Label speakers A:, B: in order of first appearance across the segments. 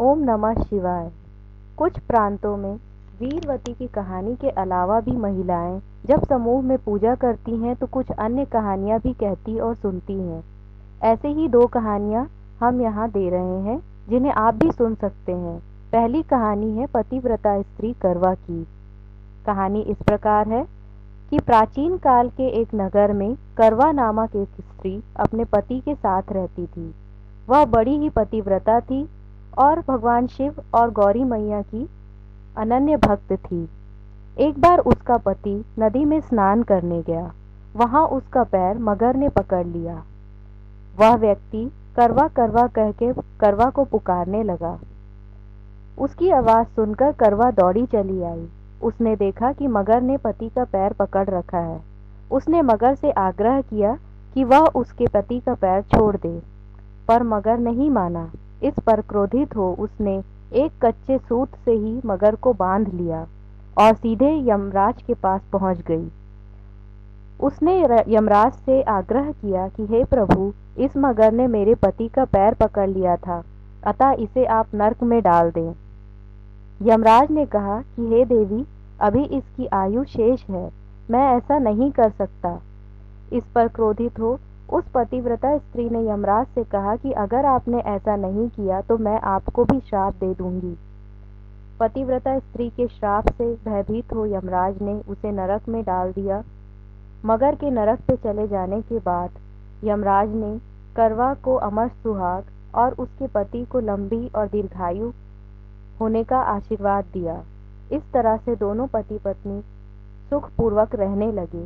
A: ओम नमः शिवाय। कुछ प्रांतों में वीरवती की कहानी के अलावा भी महिलाएँ जब समूह में पूजा करती हैं तो कुछ अन्य कहानियाँ भी कहती और सुनती हैं। ऐसे ही दो कहानियाँ हम यहाँ दे रहे हैं, जिन्हें आप भी सुन सकते हैं। पहली कहानी है पतिव्रता स्त्री करवा की। कहानी इस प्रकार है कि प्राचीन काल के एक नगर में करवा नामक एक स्त्री अपने पति के साथ रहती थी। वह बड़ी ही पतिव्रता थी और भगवान शिव और गौरी मैया की अनन्य भक्त थी। एक बार उसका पति नदी में स्नान करने गया। वहाँ उसका पैर मगर ने पकड़ लिया। वह व्यक्ति करवा करवा कह के करवा को पुकारने लगा। उसकी आवाज़ सुनकर करवा दौड़ी चली आई। उसने देखा कि मगर ने पति का पैर पकड़ रखा है। उसने मगर से आग्रह किया कि वह उसके पति का पैर छोड़ दे, पर मगर नहीं माना। इस पर क्रोधित हो उसने एक कच्चे सूत से ही मगर को बाँध लिया और सीधे यमराज के पास पहुँच गई। उसने यमराज से आग्रह किया कि, हे प्रभु, इस मगर ने मेरे पति का पैर पकड़ लिया था, अतः इसे आप नरक में डाल दें। यमराज ने कहा कि, हे देवी, अभी इसकी आयु शेष है, मैं ऐसा नहीं कर सकता। इस पर क्रोधित हो उस पतिव्रता स्त्री ने यमराज से कहा कि अगर आपने ऐसा नहीं किया तो मैं आपको भी श्राप दे दूँगी। पतिव्रता स्त्री के श्राप से भयभीत हो यमराज ने उसे नरक में डाल दिया। मगर के नरक से चले जाने के बाद यमराज ने करवा को अमर सुहाग और उसके पति को लंबी और दीर्घायु होने का आशीर्वाद दिया। इस तरह से दोनों पति पत्नी सुखपूर्वक रहने लगे।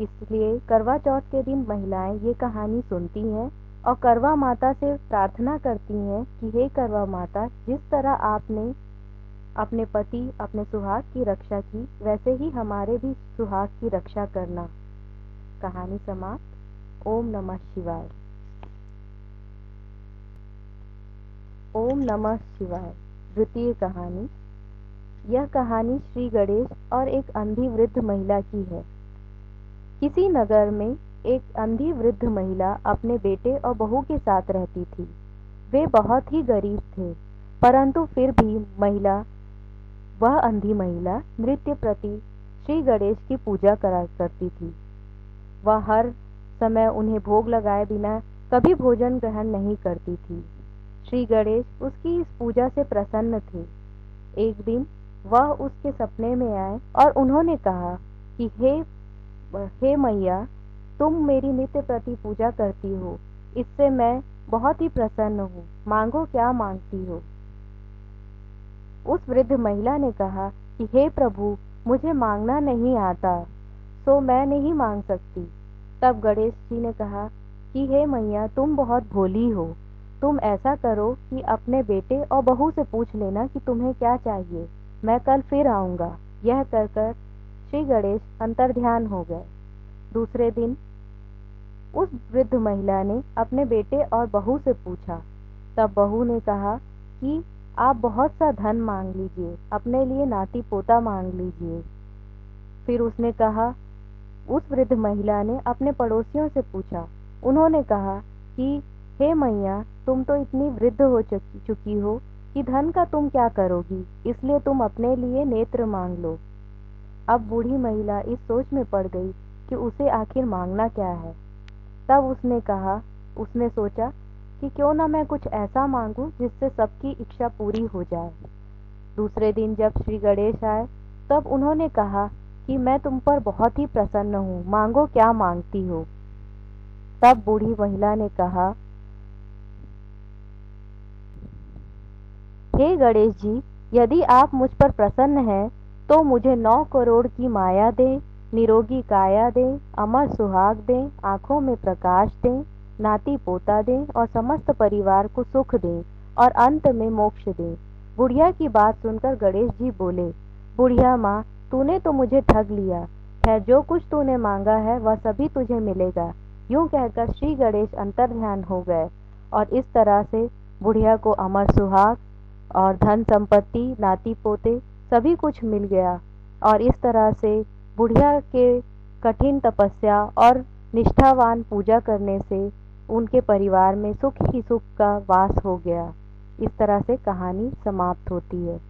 A: इसलिए करवा चौथ के दिन महिलाएँ ये कहानी सुनती हैं और करवा माता से प्रार्थना करती हैं कि हे करवा माता, जिस तरह आपने अपने पति, अपने सुहाग की रक्षा की, वैसे ही हमारे भी सुहाग की रक्षा करना। कहानी समाप्त। ओम नमः शिवाय। ओम नमः शिवाय। द्वितीय कहानी। यह कहानी श्री गणेश और एक अंधी वृद्ध महिला की है। किसी नगर में एक अंधी वृद्ध महिला अपने बेटे और बहू के साथ रहती थी। वे बहुत ही गरीब थे, परंतु फिर भी महिला, वह अंधी महिला, नृत्य प्रति श्री गणेश की पूजा करा करती थी। वह हर समय उन्हें भोग लगाए बिना कभी भोजन ग्रहण नहीं करती थी। श्री गणेश उसकी इस पूजा से प्रसन्न थे। एक दिन वह उसके सपने में आए और उन्होंने कहा कि हे हे मैया, तुम मेरी नित्य प्रति पूजा करती हो। इससे मैं बहुत ही प्रसन्न हूँ। मांगो क्या मांगती हो? उस वृद्ध महिला ने कहा कि, हे प्रभु, मुझे मांगना नहीं आता, सो मैं नहीं मांग सकती। तब गणेश जी ने कहा कि, हे मैया, तुम बहुत भोली हो। तुम ऐसा करो कि अपने बेटे और बहू से पूछ लेना कि तुम्हें क्या चाहिए। मैं कल फिर आऊँगा। यह कर कर श्री गणेश अंतर ध्यान हो गए। दूसरे दिन उस वृद्ध महिला ने अपने बेटे और बहू से पूछा। तब बहू ने कहा कि आप बहुत सा धन मांग लीजिए, अपने लिए नाती पोता मांग लीजिए। फिर उसने कहा, उस वृद्ध महिला ने अपने पड़ोसियों से पूछा। उन्होंने कहा कि, हे मैया, तुम तो इतनी वृद्ध हो चुकी हो कि धन का तुम क्या करोगी? इसलिए तुम अपने लिए नेत्र मांग लो। अब बूढ़ी महिला इस सोच में पड़ गई कि उसे आखिर मांगना क्या है। तब उसने कहा, उसने सोचा कि क्यों ना मैं कुछ ऐसा मांगू जिससे सबकी इच्छा पूरी हो जाए। दूसरे दिन जब श्री गणेश आए, तब उन्होंने कहा कि मैं तुम पर बहुत ही प्रसन्न हूँ, मांगो क्या मांगती हो। तब बूढ़ी महिला ने कहा, हे गणेश जी, यदि आप मुझ पर प्रसन्न हैं तो मुझे नौ करोड़ की माया दे, निरोगी काया दे, अमर सुहाग दे, आँखों में प्रकाश दे, नाती पोता दे और समस्त परिवार को सुख दे और अंत में मोक्ष दे। बुढ़िया की बात सुनकर गणेश जी बोले, बुढ़िया माँ, तूने तो मुझे ठग लिया। है जो कुछ तूने मांगा है, वह सभी तुझे मिलेगा। यूँ कहकर श्री गणेश अंतर ध्यान हो गए और इस तरह से बुढ़िया को अमर सुहाग और धन संपत्ति, नाती पोते सभी कुछ मिल गया और इस तरह से बुढ़िया के कठिन तपस्या और निष्ठावान पूजा करने से उनके परिवार में सुख ही सुख का वास हो गया। इस तरह से कहानी समाप्त होती है।